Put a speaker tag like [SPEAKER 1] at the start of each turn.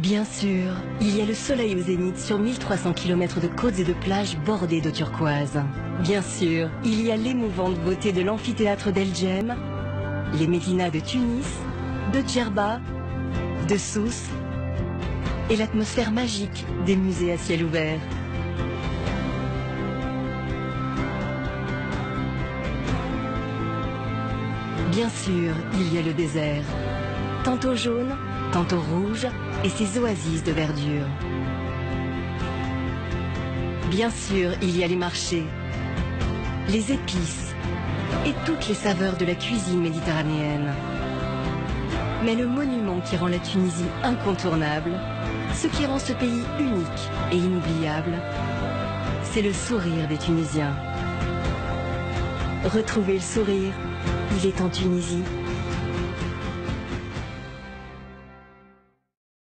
[SPEAKER 1] Bien sûr, il y a le soleil au zénith sur 1300 km de côtes et de plages bordées de turquoise. Bien sûr, il y a l'émouvante beauté de l'amphithéâtre d'El Jem, les médinas de Tunis, de Djerba, de Sousse et l'atmosphère magique des musées à ciel ouvert. Bien sûr, il y a le désert, tantôt jaune, tantôt rouge, et ses oasis de verdure. Bien sûr, il y a les marchés, les épices et toutes les saveurs de la cuisine méditerranéenne. Mais le monument qui rend la Tunisie incontournable, ce qui rend ce pays unique et inoubliable, c'est le sourire des Tunisiens. Retrouvez le sourire, il est en Tunisie